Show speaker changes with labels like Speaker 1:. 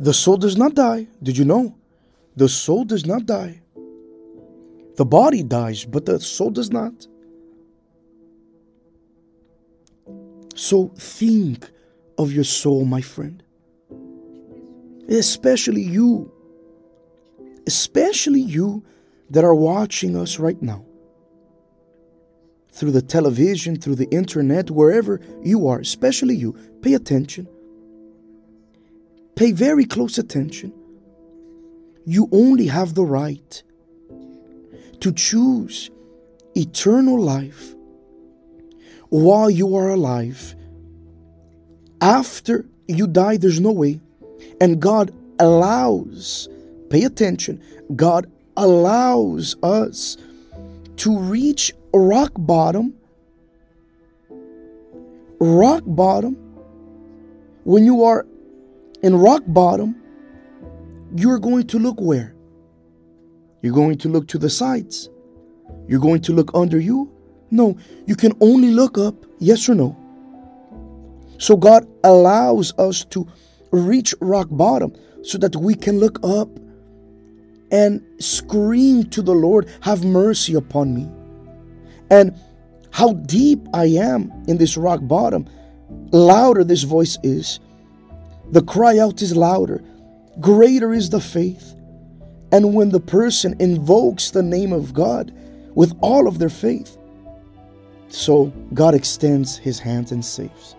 Speaker 1: The soul does not die. Did you know? The soul does not die. The body dies, but the soul does not. So think of your soul, my friend. Especially you. Especially you that are watching us right now. Through the television, through the internet, wherever you are, especially you, pay attention. Pay very close attention. You only have the right to choose eternal life while you are alive. After you die, there's no way. And God allows, pay attention, God allows us to reach rock bottom. Rock bottom. When you are in rock bottom, you're going to look where? You're going to look to the sides. You're going to look under you. No, you can only look up, yes or no. So God allows us to reach rock bottom so that we can look up and scream to the Lord, Have mercy upon me. And how deep I am in this rock bottom, louder this voice is. The cry out is louder, greater is the faith. And when the person invokes the name of God with all of their faith, so God extends his hand and saves.